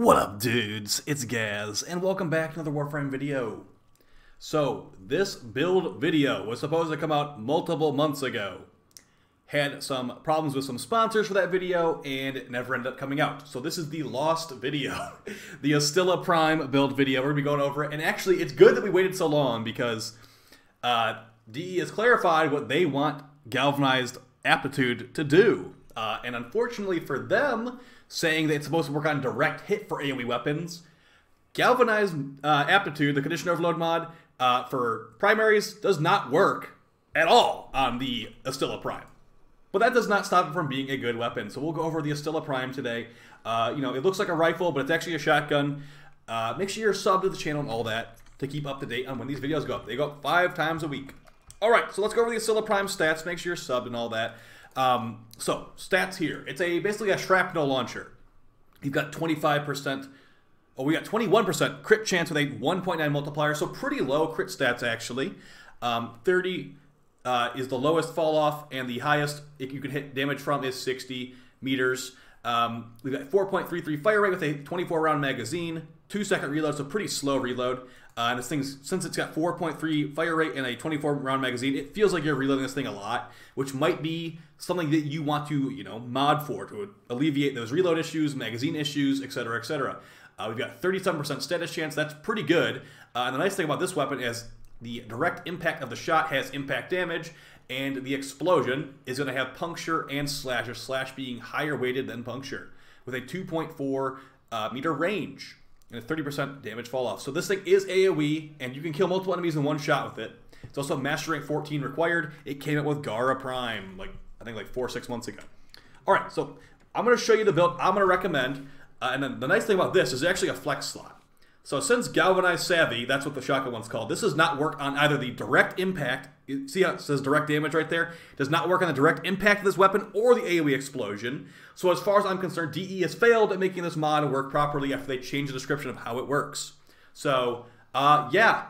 What up, dudes? It's Gaz, and welcome back to another Warframe video. So, this build video was supposed to come out multiple months ago. Had some problems with some sponsors for that video, and it never ended up coming out. So this is the lost video. the Astilla Prime build video. We're going to be going over it, and actually, it's good that we waited so long, because uh, DE has clarified what they want Galvanized Aptitude to do. Uh, and unfortunately for them, saying that it's supposed to work on direct hit for AoE weapons, Galvanized uh, Aptitude, the Condition Overload mod, uh, for primaries does not work at all on the Astilla Prime. But that does not stop it from being a good weapon. So we'll go over the Astilla Prime today. Uh, you know, it looks like a rifle, but it's actually a shotgun. Uh, make sure you're subbed to the channel and all that to keep up to date on when these videos go up. They go up five times a week. All right, so let's go over the Astilla Prime stats. Make sure you're subbed and all that. Um, so, stats here. It's a basically a shrapnel launcher. You've got 25%, oh, we got 21% crit chance with a 1.9 multiplier, so pretty low crit stats actually. Um, 30 uh, is the lowest fall off, and the highest you can hit damage from is 60 meters. Um, we've got 4.33 fire rate with a 24 round magazine, two second reload, so pretty slow reload. Uh, and this thing's since it's got 4.3 fire rate and a 24 round magazine, it feels like you're reloading this thing a lot, which might be something that you want to you know mod for to alleviate those reload issues, magazine issues, etc., etc. Uh, we've got 37% status chance. That's pretty good. Uh, and the nice thing about this weapon is the direct impact of the shot has impact damage, and the explosion is going to have puncture and slash, or slash being higher weighted than puncture, with a 2.4 uh, meter range and a 30% damage fall off. So this thing is AoE, and you can kill multiple enemies in one shot with it. It's also Master Rank 14 required. It came out with Gara Prime, like I think like four six months ago. All right, so I'm going to show you the build I'm going to recommend. Uh, and then the nice thing about this is actually a flex slot. So since Galvanized Savvy, that's what the shotgun one's called, this does not work on either the direct impact, see how it says direct damage right there? Does not work on the direct impact of this weapon or the AoE explosion. So as far as I'm concerned, DE has failed at making this mod work properly after they changed the description of how it works. So, uh, yeah,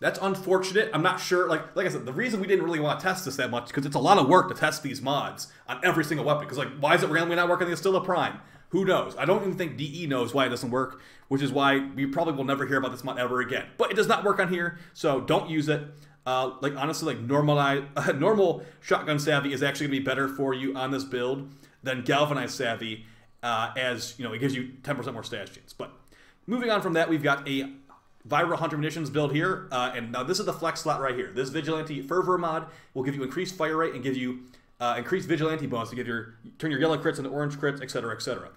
that's unfortunate. I'm not sure. Like, like I said, the reason we didn't really want to test this that much because it's a lot of work to test these mods on every single weapon. Because like, why is it randomly not working on the Astilla Prime? Who knows? I don't even think DE knows why it doesn't work, which is why we probably will never hear about this mod ever again. But it does not work on here, so don't use it. Uh, like honestly, like normal uh, normal shotgun savvy is actually gonna be better for you on this build than galvanized savvy, uh, as you know it gives you 10% more stash chance. But moving on from that, we've got a Viral Hunter Munitions build here, uh, and now this is the flex slot right here. This Vigilante Fervor mod will give you increased fire rate and give you uh, increased vigilante bonus to give your turn your yellow crits into orange crits, etc., etc.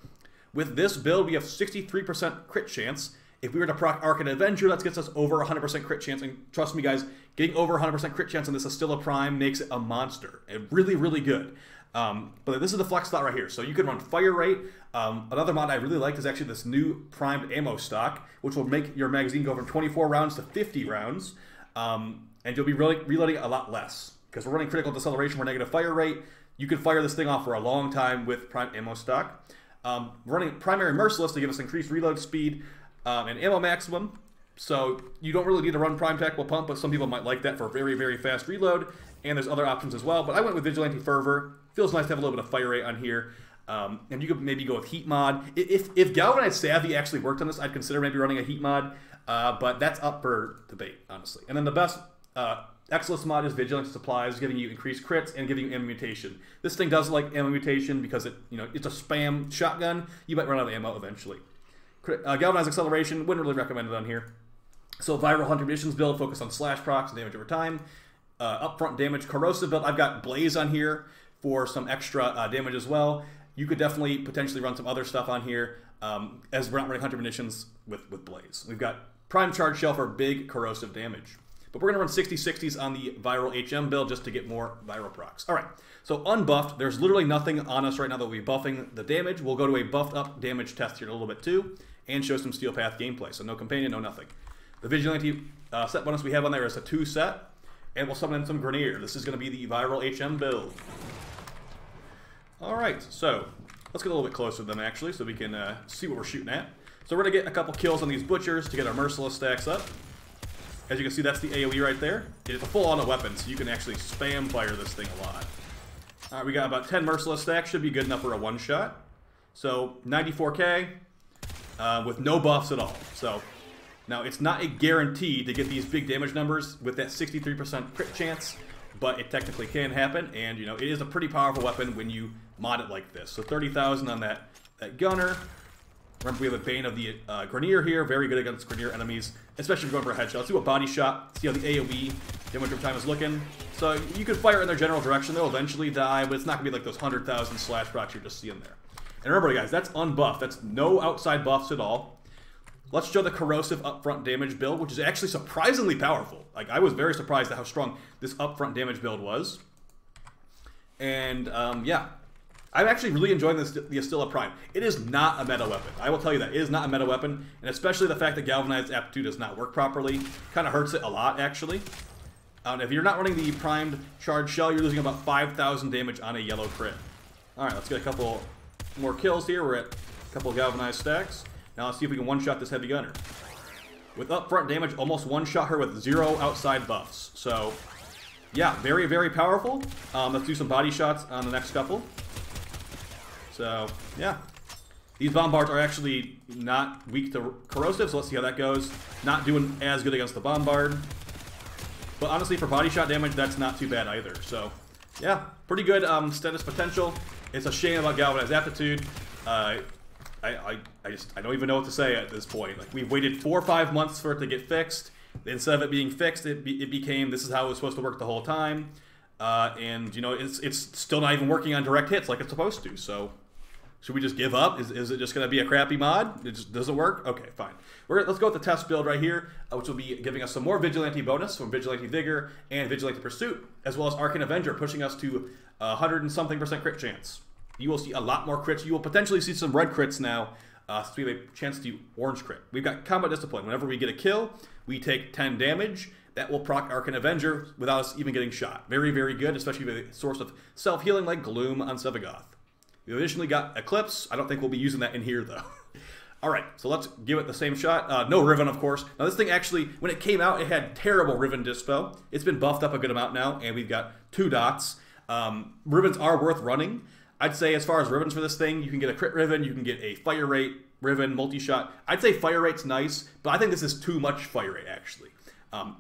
With this build, we have 63% crit chance. If we were to proc Arcane Avenger, that gets us over 100% crit chance. And trust me, guys, getting over 100% crit chance on this Astilla Prime makes it a monster. It really, really good. Um, but this is the flex slot right here. So you can run fire rate. Um, another mod I really liked is actually this new primed ammo stock, which will make your magazine go from 24 rounds to 50 rounds. Um, and you'll be re reloading a lot less because we're running critical deceleration we're negative fire rate. You can fire this thing off for a long time with prime ammo stock. Um, running primary merciless to give us increased reload speed um, and ammo maximum. So you don't really need to run prime tactical pump, but some people might like that for very, very fast reload. And there's other options as well. But I went with Vigilante Fervor. Feels nice to have a little bit of fire rate on here. Um, and you could maybe go with Heat Mod. If, if Galvanized Savvy actually worked on this, I'd consider maybe running a Heat Mod. Uh, but that's up for debate, honestly. And then the best uh, mod is Vigilante Supplies, giving you increased crits and giving you ammo mutation. This thing does like ammo mutation because it, you know, it's a spam shotgun. You might run out of ammo eventually. Uh, Galvanized Acceleration, wouldn't really recommend it on here. So Viral Hunter Munitions build, focus on slash procs and damage over time. Uh, upfront damage, Corrosive build, I've got Blaze on here for some extra uh, damage as well. You could definitely potentially run some other stuff on here um, as we're not running Hunter Munitions with, with Blaze. We've got Prime Charge Shell for big corrosive damage. But we're going to run 60-60s on the viral HM build just to get more viral procs. All right, so unbuffed, there's literally nothing on us right now that will be buffing the damage. We'll go to a buffed up damage test here in a little bit too, and show some Steel Path gameplay. So no companion, no nothing. The Vigilante uh, set bonus we have on there is a two set, and we'll summon in some Grineer. This is going to be the viral HM build. All right, so let's get a little bit closer to them actually, so we can uh, see what we're shooting at. So we're going to get a couple kills on these Butchers to get our Merciless stacks up. As you can see, that's the AoE right there. It is a full-on weapon, so you can actually spam fire this thing a lot. Alright, we got about 10 Merciless stacks. Should be good enough for a one-shot. So, 94k. Uh, with no buffs at all. So now it's not a guarantee to get these big damage numbers with that 63% crit chance, but it technically can happen, and you know it is a pretty powerful weapon when you mod it like this. So 30,000 on that, that gunner. Remember, we have a Bane of the uh, Grineer here, very good against Grineer enemies, especially if you're going for a headshot. Let's do a body shot, see how the AoE damage over time is looking. So you can fire in their general direction, they'll eventually die, but it's not going to be like those 100,000 slash procs you're just seeing there. And remember, guys, that's unbuffed. That's no outside buffs at all. Let's show the corrosive upfront damage build, which is actually surprisingly powerful. Like, I was very surprised at how strong this upfront damage build was. And, um, yeah, I'm actually really enjoying this, the Astilla Prime. It is not a meta weapon. I will tell you that. It is not a meta weapon, and especially the fact that Galvanized Aptitude does not work properly kind of hurts it a lot, actually. Um, if you're not running the primed charge shell, you're losing about 5,000 damage on a yellow crit. Alright, let's get a couple more kills here. We're at a couple galvanized stacks. Now let's see if we can one-shot this heavy gunner. With upfront damage, almost one-shot her with zero outside buffs. So, yeah, very, very powerful. Um, let's do some body shots on the next couple. So, yeah. These bombards are actually not weak to corrosive, so let's see how that goes. Not doing as good against the bombard. But honestly, for body shot damage, that's not too bad either. So, yeah, pretty good um, status potential. It's a shame about Galvanized Aptitude. Uh, I, I, I just I don't even know what to say at this point. Like we've waited four or five months for it to get fixed. Instead of it being fixed, it, be, it became this is how it was supposed to work the whole time. Uh, and you know it's it's still not even working on direct hits like it's supposed to. So should we just give up? Is, is it just going to be a crappy mod? It just doesn't work? Okay, fine. We're, let's go with the test build right here, uh, which will be giving us some more Vigilante bonus from Vigilante Vigor and Vigilante Pursuit, as well as Arcane Avenger, pushing us to 100 and something percent crit chance. You will see a lot more crits. You will potentially see some red crits now, uh, so we have a chance to orange crit. We've got Combat Discipline. Whenever we get a kill, we take 10 damage. That will proc Arcane Avenger without us even getting shot. Very, very good, especially with a source of self-healing like Gloom on Sevagoth. We additionally got Eclipse. I don't think we'll be using that in here, though. All right, so let's give it the same shot. Uh, no Riven, of course. Now, this thing actually, when it came out, it had terrible Riven Dispo. It's been buffed up a good amount now, and we've got two dots. Um, Rivens are worth running. I'd say as far as Rivens for this thing, you can get a crit Riven, you can get a fire rate Riven, multi-shot. I'd say fire rate's nice, but I think this is too much fire rate, actually. Um,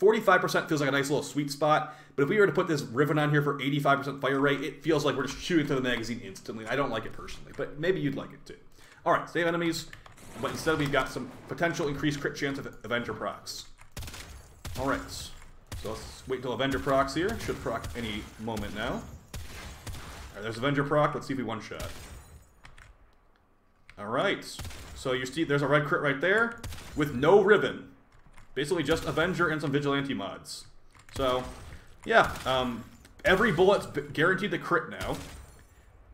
45% feels like a nice little sweet spot, but if we were to put this Riven on here for 85% fire rate, it feels like we're just shooting through the magazine instantly. I don't like it personally, but maybe you'd like it too. All right, save enemies, but instead we've got some potential increased crit chance of Avenger procs. All right, so let's wait until Avenger procs here. Should proc any moment now. All right, there's Avenger proc. Let's see if we one-shot. All right, so you see there's a red crit right there with no Riven. Basically just Avenger and some Vigilante mods. So, yeah, um, every bullet's guaranteed to crit now.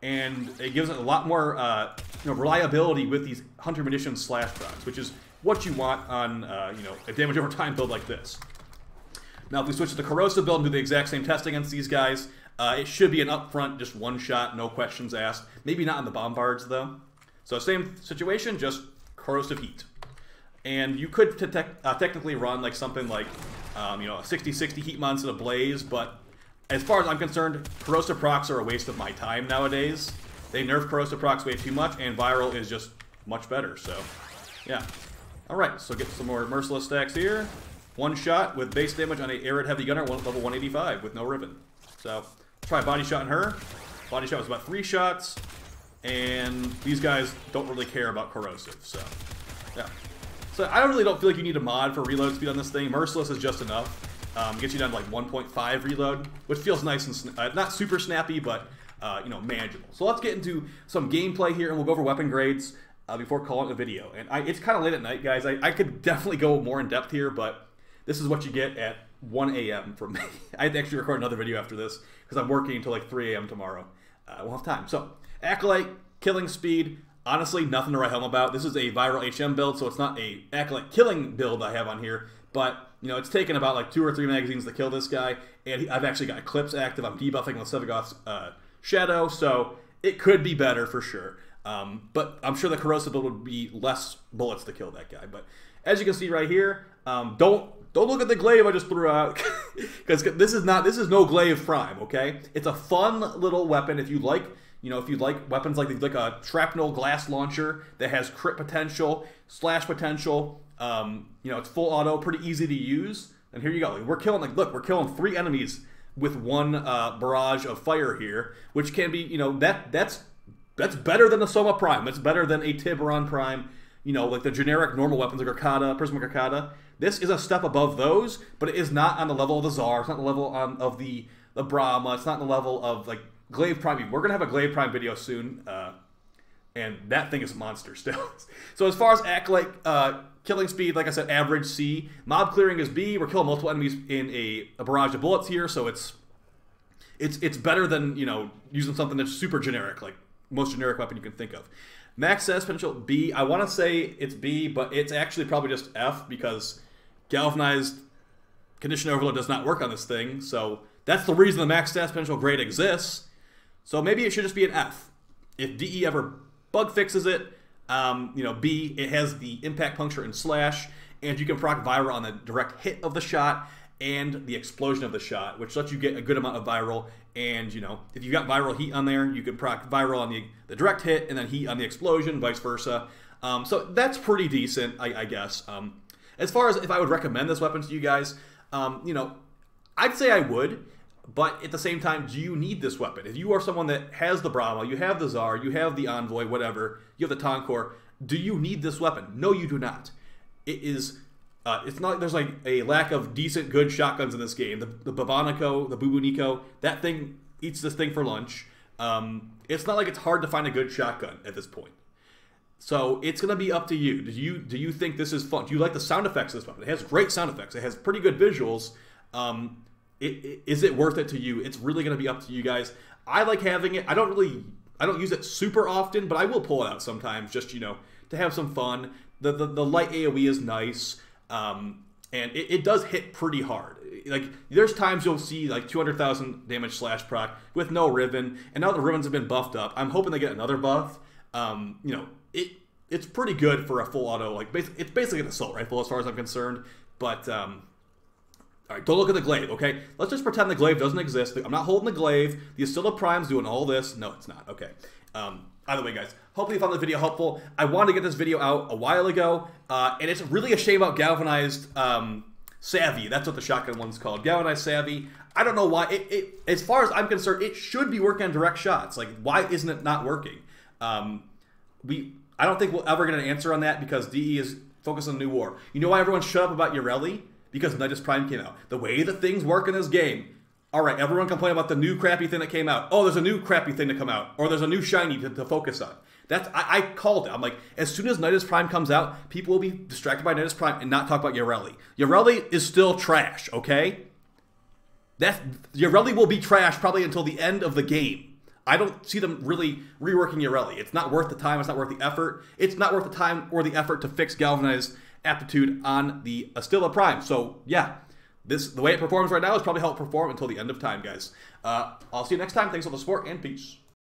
And it gives it a lot more uh, you know, reliability with these Hunter Munitions slash procs, which is what you want on uh, you know a damage over time build like this. Now, if we switch to the Corrosive build and do the exact same test against these guys, uh, it should be an upfront, just one shot, no questions asked. Maybe not on the Bombards, though. So same situation, just Corrosive Heat and you could te uh, technically run like something like um, you know a 60-60 heat mod instead of blaze but as far as i'm concerned corrosive procs are a waste of my time nowadays. They nerf corrosive procs way too much and viral is just much better so yeah. All right so get some more merciless stacks here. One shot with base damage on a arid heavy gunner level 185 with no Riven. So try body shot on her. Body shot was about three shots and these guys don't really care about corrosive so yeah. So I really don't feel like you need a mod for reload speed on this thing. Merciless is just enough. Um, gets you down to like 1.5 reload, which feels nice and uh, not super snappy, but uh, you know manageable. So let's get into some gameplay here, and we'll go over weapon grades uh, before calling the video. And I, it's kind of late at night, guys. I, I could definitely go more in depth here, but this is what you get at 1 a.m. from me. I have to actually record another video after this because I'm working until like 3 a.m. tomorrow. Uh, we'll have time. So Acolyte, killing speed, honestly, nothing to write home about. This is a viral HM build, so it's not a acolyte killing build I have on here. But you know, it's taken about like two or three magazines to kill this guy, and he, I've actually got Eclipse active. I'm debuffing with Sevagoth's uh, Shadow, so it could be better for sure. Um, but I'm sure the corrosive would be less bullets to kill that guy. But as you can see right here, um, don't don't look at the glaive I just threw out because this is not this is no glaive prime. Okay, it's a fun little weapon if you like You know, if you like weapons like like a shrapnel glass launcher that has crit potential, slash potential, um, you know, it's full auto, pretty easy to use. And here you go. We're killing like look, we're killing three enemies with one uh, barrage of fire here, which can be you know that that's that's better than the Soma Prime. That's better than a Tiberon Prime. You know, like the generic normal weapons like Arcata, Prismatic Arcata. This is a step above those, but it is not on the level of the Czar. It's not the level on, of the the Brahma. It's not the level of like Glaive Prime. We're gonna have a Glaive Prime video soon, uh, and that thing is a monster still. so as far as act like uh, killing speed, like I said, average C. Mob clearing is B. We're killing multiple enemies in a, a barrage of bullets here, so it's it's it's better than you know using something that's super generic, like most generic weapon you can think of. Max status potential B. I want to say it's B, but it's actually probably just F because galvanized condition overload does not work on this thing. So that's the reason the max status potential grade exists. So maybe it should just be an F. If DE ever bug fixes it, um, you know, B, it has the impact puncture and slash, and you can proc viral on the direct hit of the shot and the explosion of the shot, which lets you get a good amount of viral. And, you know, if you've got viral heat on there, you can proc viral on the, the direct hit and then heat on the explosion, vice versa. Um, so that's pretty decent, I, I guess. Um, as far as if I would recommend this weapon to you guys, um, you know, I'd say I would. But at the same time, do you need this weapon? If you are someone that has the Brahma, you have the Czar, you have the Envoy, whatever, you have the Tonkor, do you need this weapon? No, you do not. It is. Uh, it's not there's like a lack of decent, good shotguns in this game. The, the Babanico, the Bubonico, that thing eats this thing for lunch. Um, it's not like it's hard to find a good shotgun at this point. So it's gonna be up to you. Do you do you think this is fun? Do you like the sound effects of this weapon? It has great sound effects. It has pretty good visuals. Um, it, it, is it worth it to you? It's really going to be up to you guys. I like having it. I don't really, I don't use it super often, but I will pull it out sometimes just, you know, to have some fun. The, the, the light AoE is nice, um, and it, it, does hit pretty hard. Like, there's times you'll see, like, 200,000 damage slash proc with no Riven, and now the Rivens have been buffed up. I'm hoping they get another buff. Um, you know, it it's pretty good for a full auto. Like, it's basically an assault rifle as far as I'm concerned, but, um, all right, don't look at the glaive, okay? Let's just pretend the glaive doesn't exist. I'm not holding the glaive. The Astilla Prime's doing all this. No, it's not. Okay. Um, either way, guys, hopefully you found the video helpful. I wanted to get this video out a while ago, uh, and it's really a shame about Galvanized um, Savvy. That's what the shotgun one's called. Galvanized Savvy. I don't know why. It, it, as far as I'm concerned, it should be working on direct shots. Like, why isn't it not working? Um, we, I don't think we'll ever get an answer on that because DE is focused on New War. You know why everyone shut up about Yareli? Because Nidus Prime came out. The way the things work in this game, all right, everyone complain about the new crappy thing that came out. Oh, there's a new crappy thing to come out, or there's a new shiny to, to focus on. That's I, I, called it. I'm like, as soon as Nidus Prime comes out, people will be distracted by Nidus Prime and not talk about Yareli. Yareli is still trash, okay? That Yareli will be trash probably until the end of the game. I don't see them really reworking Yareli. It's not worth the time. It's not worth the effort. It's not worth the time or the effort to fix Galvanize aptitude on the Astilla Prime. So yeah, this the way it performs right now is probably how it perform until the end of time, guys. Uh, I'll see you next time. Thanks for the support and peace.